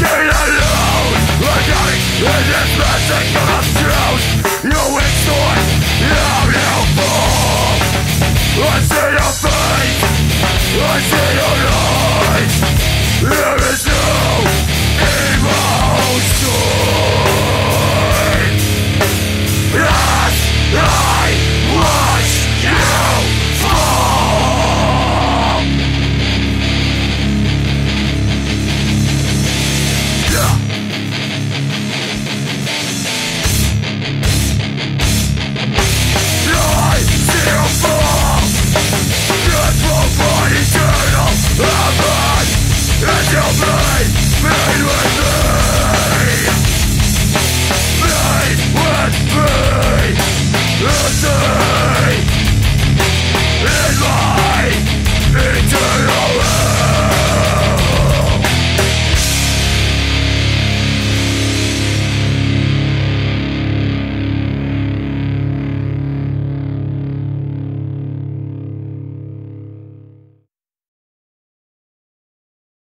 Alone. Organic in this of You now you fall I see your face? I see your deserve